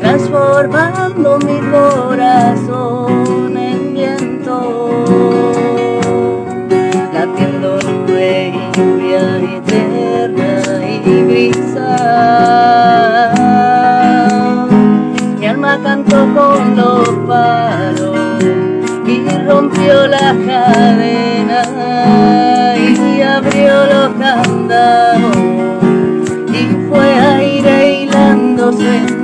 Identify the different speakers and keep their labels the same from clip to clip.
Speaker 1: transformando mi corazón en viento, latiendo nube y lluvia y eterna y brisa. Mi alma cantó con los palos y rompió la cara. los candados y fue aire hilándose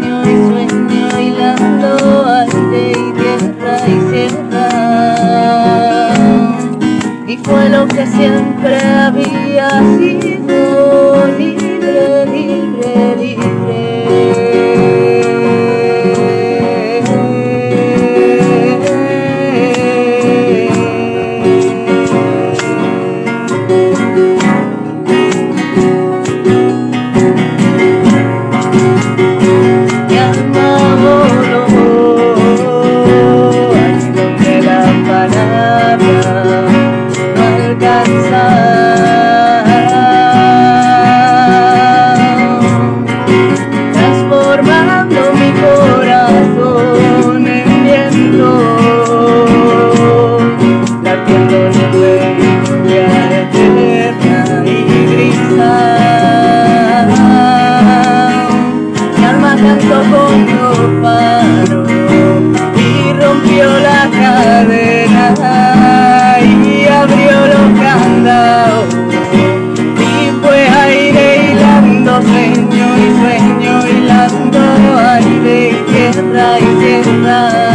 Speaker 1: in love.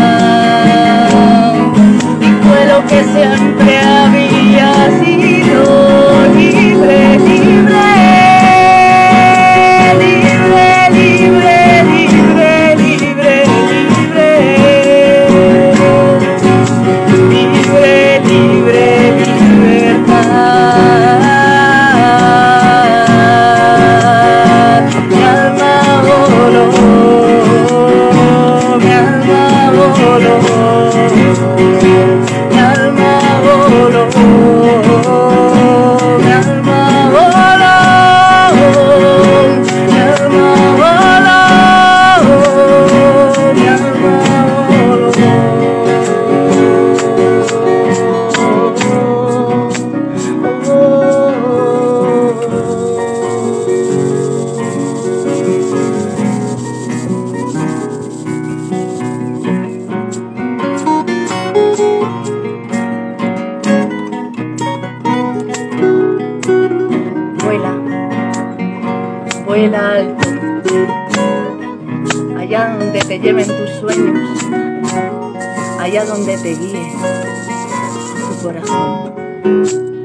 Speaker 1: no, no. alto, allá donde te lleven tus sueños, allá donde te guíe tu corazón.